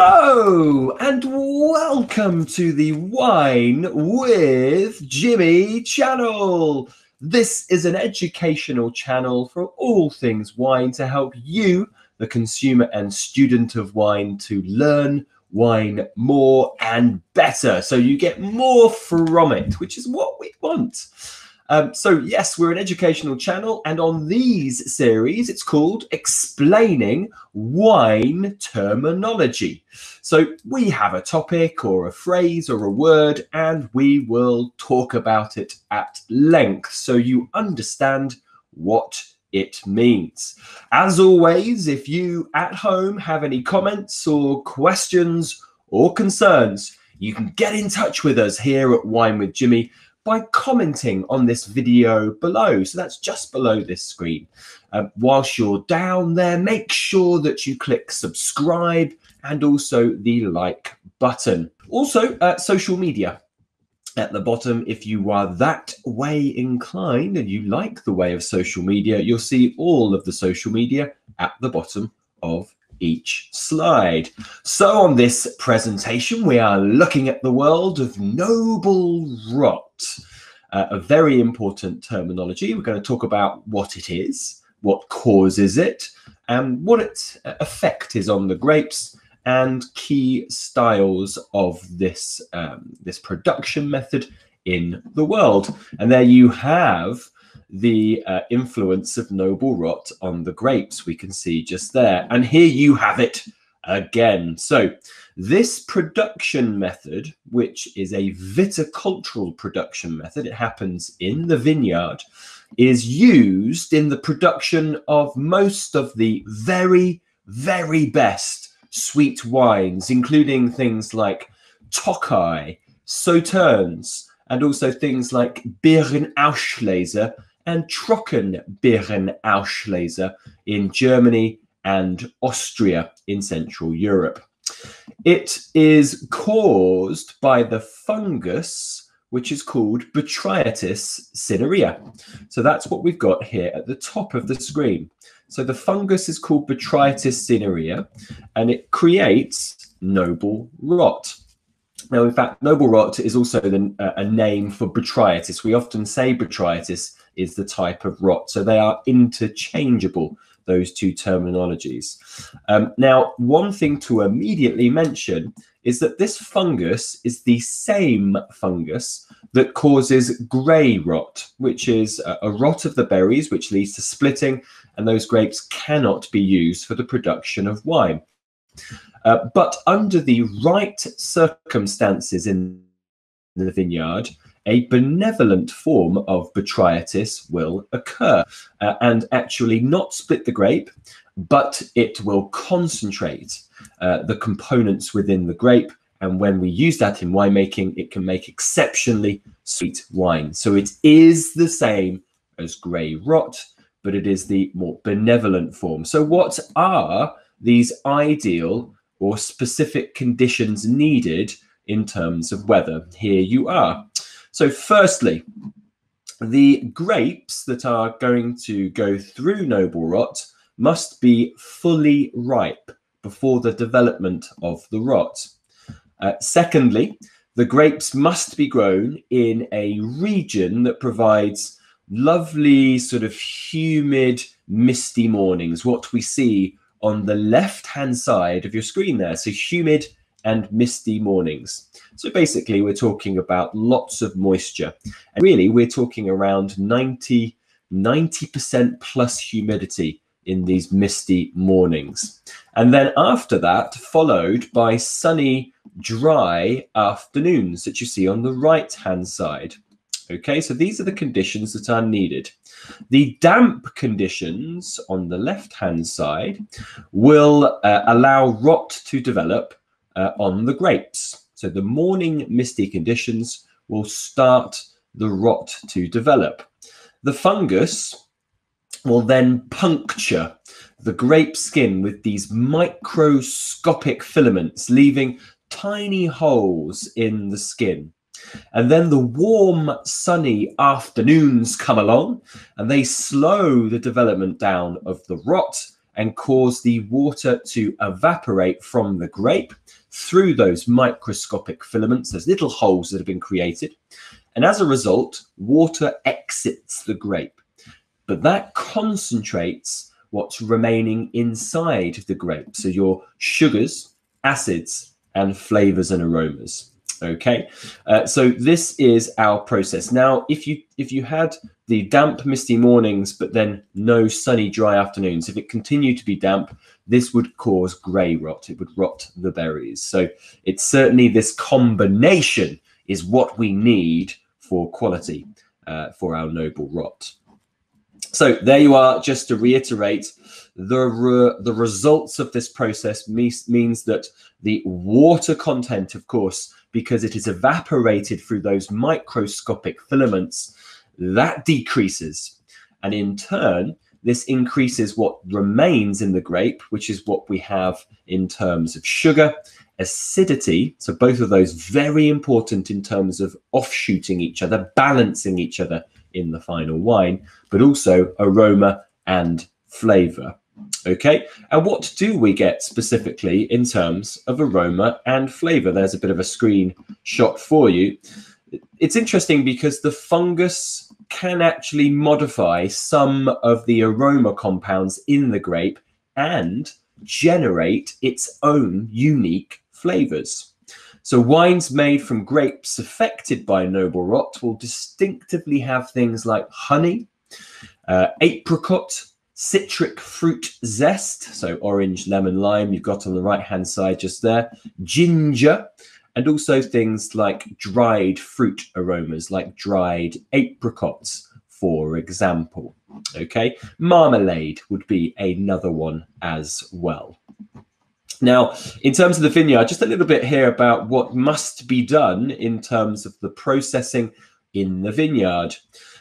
Hello and welcome to the Wine with Jimmy channel. This is an educational channel for all things wine to help you, the consumer and student of wine, to learn wine more and better so you get more from it, which is what we want. Um, so, yes, we're an educational channel, and on these series, it's called Explaining Wine Terminology. So, we have a topic or a phrase or a word, and we will talk about it at length so you understand what it means. As always, if you at home have any comments or questions or concerns, you can get in touch with us here at Wine with Jimmy by commenting on this video below. So that's just below this screen. Um, whilst you're down there, make sure that you click subscribe and also the like button. Also, uh, social media at the bottom. If you are that way inclined and you like the way of social media, you'll see all of the social media at the bottom of each slide. So on this presentation, we are looking at the world of noble rot, uh, a very important terminology. We're going to talk about what it is, what causes it, and what its effect is on the grapes, and key styles of this, um, this production method in the world. And there you have the uh, influence of noble rot on the grapes we can see just there. And here you have it again. So this production method, which is a viticultural production method, it happens in the vineyard, is used in the production of most of the very, very best sweet wines, including things like Tokai, Sauternes, and also things like Beerenauslese and Trockenbeerenauslese in Germany and Austria in Central Europe. It is caused by the fungus which is called Botrytis cinerea. So that's what we've got here at the top of the screen. So the fungus is called Botrytis cinerea and it creates noble rot. Now, in fact, noble rot is also the, uh, a name for botrytis. We often say botrytis is the type of rot. So they are interchangeable, those two terminologies. Um, now, one thing to immediately mention is that this fungus is the same fungus that causes grey rot, which is a, a rot of the berries, which leads to splitting, and those grapes cannot be used for the production of wine. Uh, but under the right circumstances in the vineyard, a benevolent form of botrytis will occur uh, and actually not split the grape, but it will concentrate uh, the components within the grape. And when we use that in winemaking, it can make exceptionally sweet wine. So it is the same as grey rot, but it is the more benevolent form. So, what are these ideal or specific conditions needed in terms of weather? Here you are. So, firstly, the grapes that are going to go through noble rot must be fully ripe before the development of the rot. Uh, secondly, the grapes must be grown in a region that provides lovely, sort of humid, misty mornings, what we see on the left hand side of your screen there. So, humid and misty mornings. So basically, we're talking about lots of moisture. And really, we're talking around 90, 90% plus humidity in these misty mornings. And then after that, followed by sunny, dry afternoons that you see on the right hand side. Okay, so these are the conditions that are needed. The damp conditions on the left hand side will uh, allow rot to develop uh, on the grapes. So the morning misty conditions will start the rot to develop. The fungus will then puncture the grape skin with these microscopic filaments, leaving tiny holes in the skin. And then the warm, sunny afternoons come along and they slow the development down of the rot and cause the water to evaporate from the grape through those microscopic filaments, those little holes that have been created. And as a result, water exits the grape. But that concentrates what's remaining inside the grape. So your sugars, acids, and flavors and aromas. Okay, uh, so this is our process. Now, if you if you had the damp, misty mornings, but then no sunny, dry afternoons, if it continued to be damp, this would cause grey rot. It would rot the berries. So it's certainly this combination is what we need for quality uh, for our noble rot. So there you are. Just to reiterate, the re the results of this process means that the water content, of course, because it is evaporated through those microscopic filaments, that decreases. And in turn, this increases what remains in the grape, which is what we have in terms of sugar, acidity. So, both of those very important in terms of offshooting each other, balancing each other in the final wine, but also aroma and flavor. Okay, and what do we get specifically in terms of aroma and flavor? There's a bit of a screen shot for you. It's interesting because the fungus can actually modify some of the aroma compounds in the grape and generate its own unique flavors. So, wines made from grapes affected by noble rot will distinctively have things like honey, uh, apricot, citric fruit zest, so orange, lemon, lime, you've got on the right hand side just there, ginger, and also things like dried fruit aromas, like dried apricots, for example. Okay, marmalade would be another one as well. Now, in terms of the vineyard, just a little bit here about what must be done in terms of the processing in the vineyard.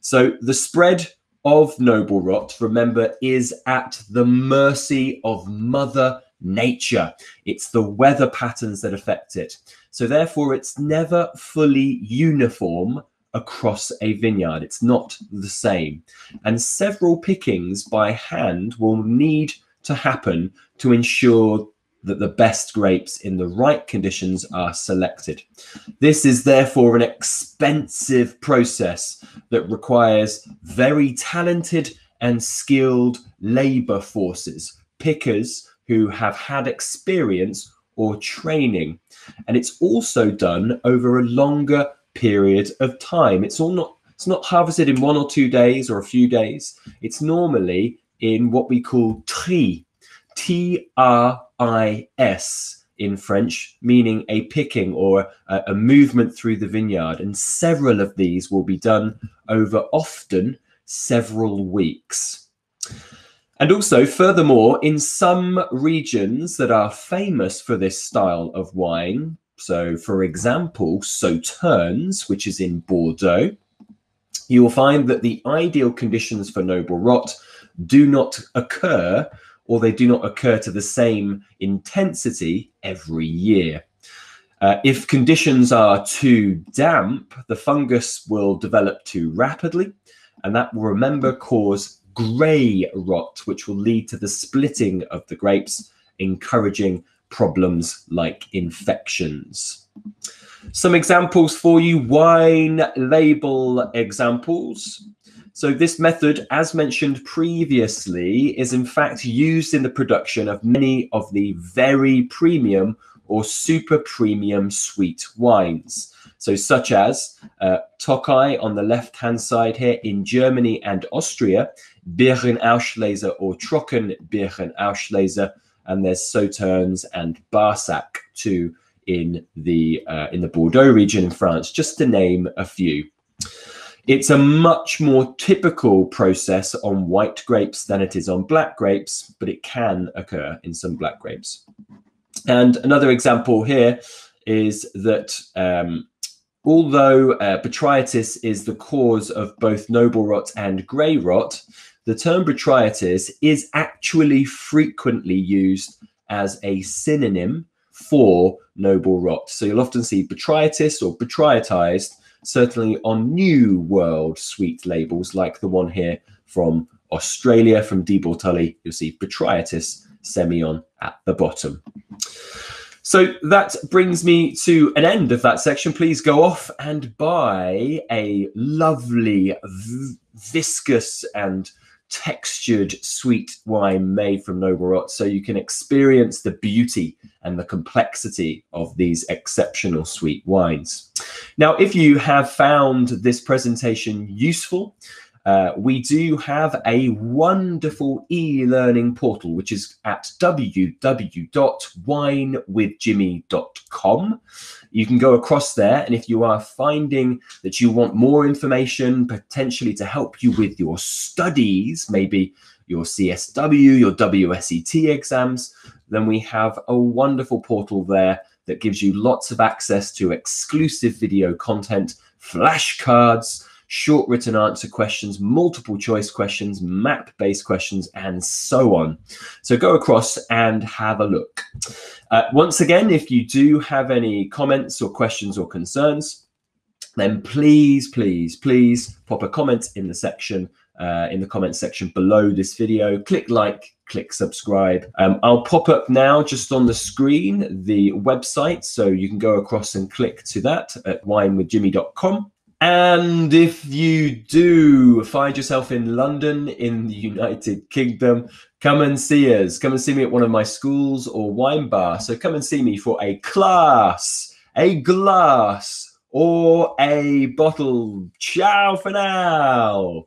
So the spread of noble rot, remember, is at the mercy of Mother Nature. It's the weather patterns that affect it. So, therefore, it's never fully uniform across a vineyard. It's not the same. And several pickings by hand will need to happen to ensure that the best grapes in the right conditions are selected. This is therefore an expensive process that requires very talented and skilled labor forces, pickers who have had experience or training. And it's also done over a longer period of time. It's all not it's not harvested in one or two days or a few days. It's normally in what we call tri, T R I S in French, meaning a picking or a, a, movement through the vineyard. And several of these will be done over often several weeks. And also, furthermore, in some regions that are famous for this style of wine, so for example, Sauternes, which is in Bordeaux, you will find that the ideal conditions for noble rot do not occur or they do not occur to the same intensity every year. Uh, if conditions are too damp, the fungus will develop too rapidly, and that will remember cause grey rot, which will lead to the splitting of the grapes, encouraging problems like infections. Some examples for you wine label examples. So this method, as mentioned previously, is in fact used in the production of many of the very premium or super premium sweet wines. So such as uh, Tokai on the left-hand side here in Germany and Austria, Beerenauslese or Trocken Birchen-Auslese, and there's Sauternes and Barsac too in the uh, in the Bordeaux region in France, just to name a few. It's a much more typical process on white grapes than it is on black grapes, but it can occur in some black grapes. And another example here is that um, although uh, botrytis is the cause of both noble rot and grey rot, the term botrytis is actually frequently used as a synonym for noble rot. So you'll often see botrytis or botrytized certainly on new world sweet labels like the one here from Australia from De Bortoli. You'll see Botrytis semillon at the bottom. So that brings me to an end of that section. Please go off and buy a lovely, viscous and textured sweet wine made from Noble Rot so you can experience the beauty and the complexity of these exceptional sweet wines. Now, if you have found this presentation useful, uh, we do have a wonderful e-learning portal, which is at www.winewithjimmy.com. You can go across there, and if you are finding that you want more information, potentially to help you with your studies, maybe your CSW, your WSET exams, then we have a wonderful portal there that gives you lots of access to exclusive video content, flashcards, short written answer questions, multiple choice questions, map based questions, and so on. So go across and have a look. Uh, once again, if you do have any comments or questions or concerns, then please, please, please pop a comment in the section. Uh, in the comment section below this video, click like, click subscribe. Um, I'll pop up now just on the screen the website, so you can go across and click to that at winewithjimmy.com. And if you do find yourself in London, in the United Kingdom, come and see us. Come and see me at one of my schools or wine bar. So come and see me for a class, a glass, or a bottle. Ciao for now.